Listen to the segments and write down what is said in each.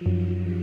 Your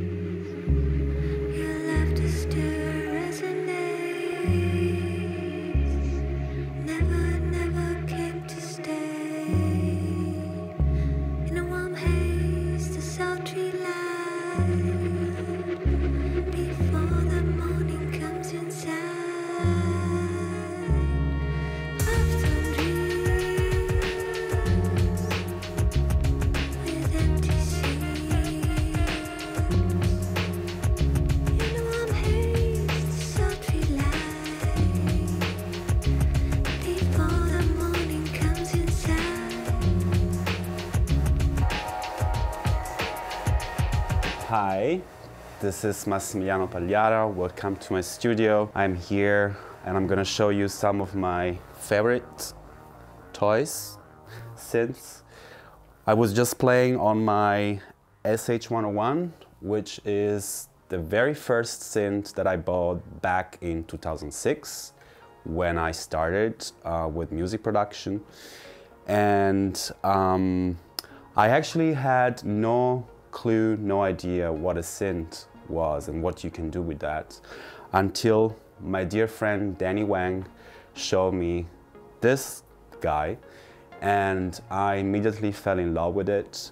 Hi, this is Massimiliano Pagliara. Welcome to my studio. I'm here and I'm gonna show you some of my favorite toys since I was just playing on my SH101, which is the very first synth that I bought back in 2006 when I started uh, with music production. And um, I actually had no clue, no idea what a synth was and what you can do with that until my dear friend Danny Wang showed me this guy and I immediately fell in love with it.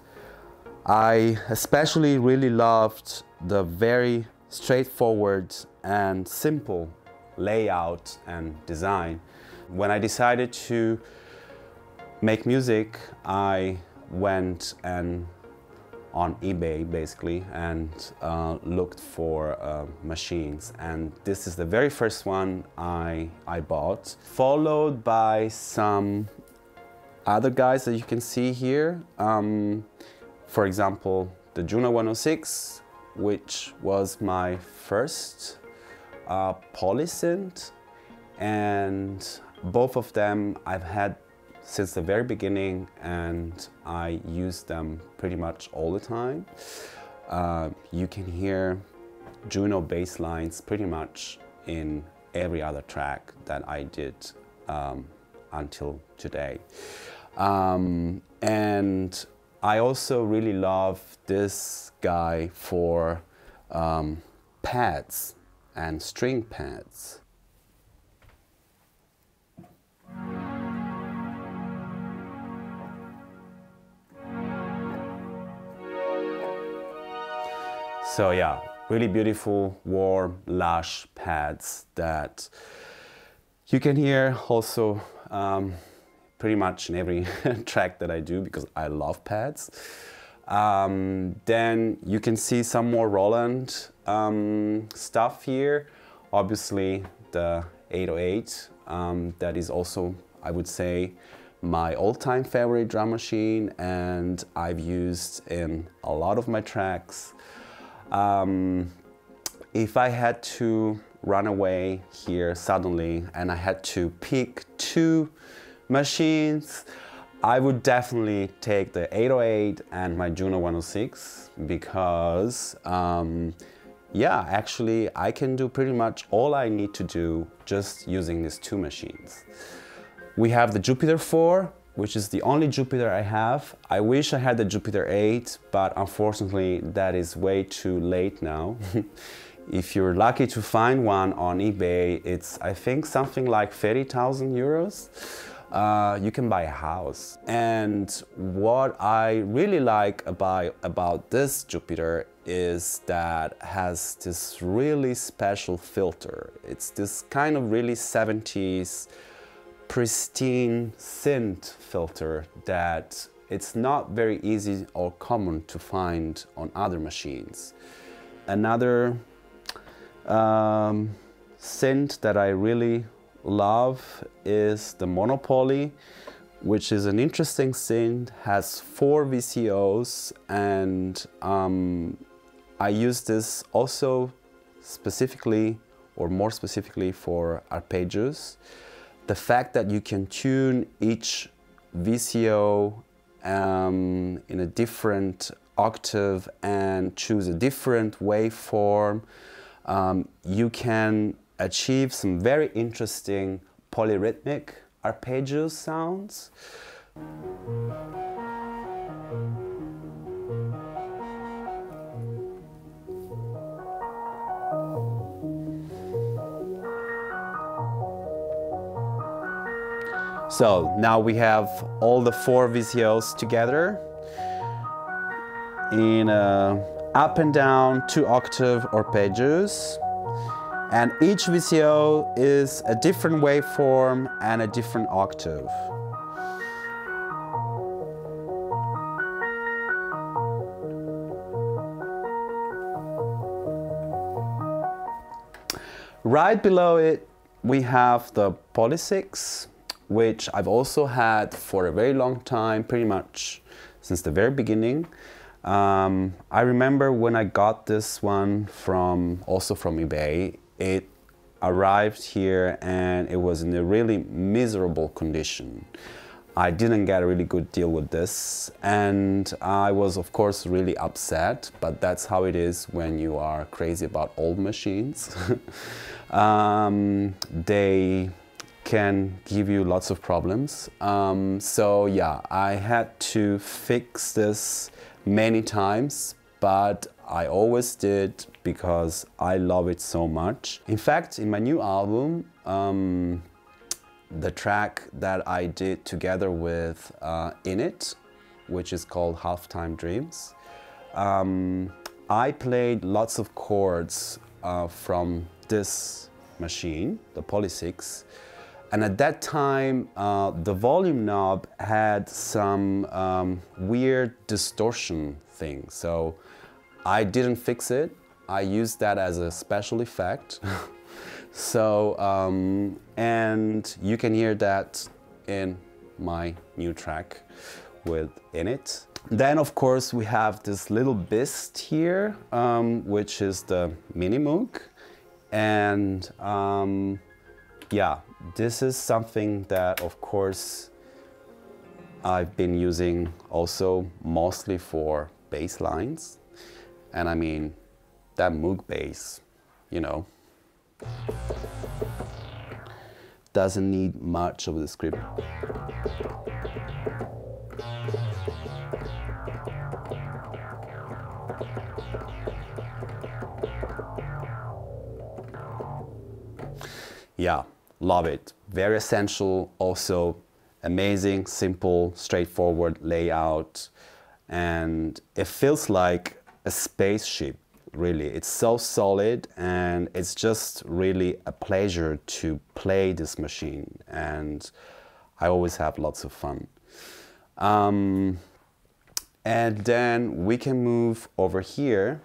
I especially really loved the very straightforward and simple layout and design. When I decided to make music, I went and on eBay basically and uh, looked for uh, machines. And this is the very first one I, I bought followed by some other guys that you can see here. Um, for example the Juno 106 which was my first uh, polysynth and both of them I've had since the very beginning and I use them pretty much all the time. Uh, you can hear Juno bass lines pretty much in every other track that I did um, until today. Um, and I also really love this guy for um, pads and string pads. So yeah, really beautiful, warm, lush pads that you can hear also um, pretty much in every track that I do because I love pads. Um, then you can see some more Roland um, stuff here. Obviously the 808, um, that is also, I would say, my all-time favorite drum machine and I've used in a lot of my tracks. Um, if I had to run away here suddenly and I had to pick two machines, I would definitely take the 808 and my Juno 106 because um, yeah, actually I can do pretty much all I need to do just using these two machines. We have the Jupiter 4, which is the only Jupiter I have. I wish I had the Jupiter 8, but unfortunately that is way too late now. if you're lucky to find one on eBay, it's I think something like 30,000 euros. Uh, you can buy a house. And what I really like about, about this Jupiter is that has this really special filter. It's this kind of really 70s pristine synth filter that it's not very easy or common to find on other machines. Another um, synth that I really love is the Mono/Poly, which is an interesting synth, has four VCOs and um, I use this also specifically or more specifically for arpeggios the fact that you can tune each VCO um, in a different octave and choose a different waveform, um, you can achieve some very interesting polyrhythmic arpeggio sounds. So now we have all the four VCOs together in uh, up and down two octave arpeggios. And each VCO is a different waveform and a different octave. Right below it, we have the Poly 6, which I've also had for a very long time, pretty much since the very beginning. Um, I remember when I got this one from also from eBay, it arrived here and it was in a really miserable condition. I didn't get a really good deal with this and I was of course really upset but that's how it is when you are crazy about old machines. um, they can give you lots of problems. Um, so yeah, I had to fix this many times but I always did because I love it so much. In fact, in my new album, um, the track that I did together with uh, Init, which is called Halftime Dreams. Um, I played lots of chords uh, from this machine, the Poly 6, and at that time uh, the volume knob had some um, weird distortion thing. So I didn't fix it. I used that as a special effect. So, um, and you can hear that in my new track with in it. Then of course we have this little bist here, um, which is the Minimoog. And um, yeah, this is something that of course I've been using also mostly for bass lines. And I mean, that Moog bass, you know, doesn't need much of the script. Yeah, love it. Very essential, also amazing, simple, straightforward layout. And it feels like a spaceship really. It's so solid and it's just really a pleasure to play this machine and I always have lots of fun. Um, and then we can move over here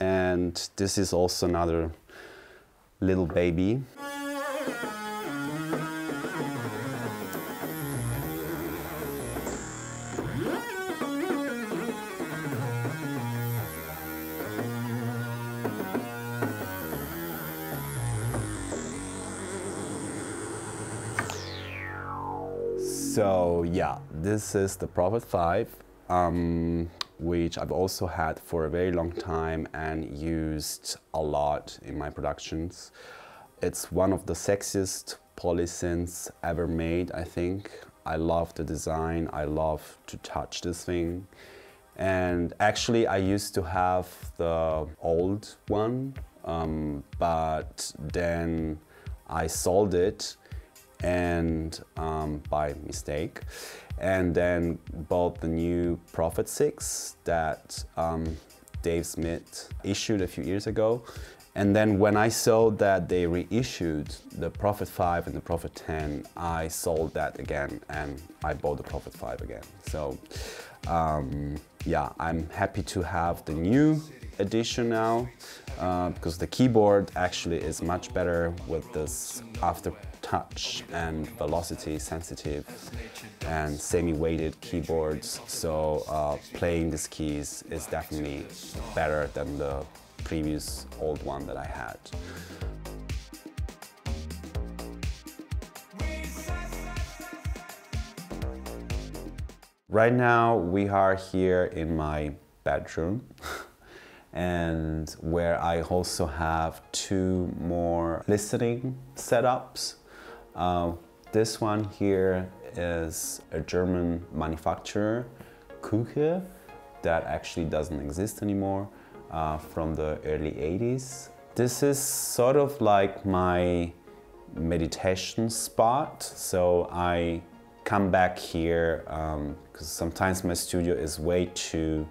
and this is also another little baby. So yeah, this is the Prophet 5, um, which I've also had for a very long time and used a lot in my productions. It's one of the sexiest polysynths ever made, I think. I love the design, I love to touch this thing. And actually I used to have the old one, um, but then I sold it and um, by mistake. And then bought the new Prophet 6 that um, Dave Smith issued a few years ago. And then when I saw that they reissued the Prophet 5 and the Prophet 10 I sold that again and I bought the Prophet 5 again. So um, yeah I'm happy to have the new edition now uh, because the keyboard actually is much better with this after touch and velocity sensitive and semi-weighted keyboards so uh, playing these keys is definitely better than the previous old one that I had. Right now we are here in my bedroom and where I also have two more listening setups. Uh, this one here is a German manufacturer, Kuche, that actually doesn't exist anymore uh, from the early 80s. This is sort of like my meditation spot, so I come back here because sometimes my studio is way too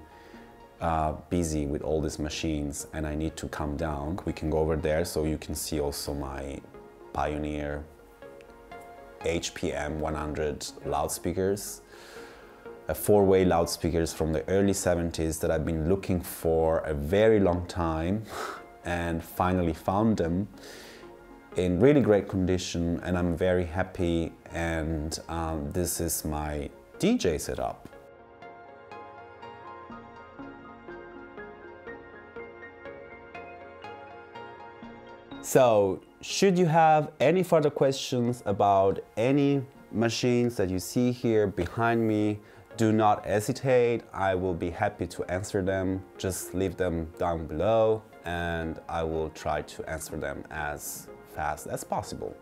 uh, busy with all these machines and I need to come down. We can go over there so you can see also my Pioneer HPM 100 loudspeakers. A four-way loudspeakers from the early 70s that I've been looking for a very long time and finally found them in really great condition and I'm very happy and um, this is my DJ setup. So, should you have any further questions about any machines that you see here behind me, do not hesitate. I will be happy to answer them. Just leave them down below and I will try to answer them as fast as possible.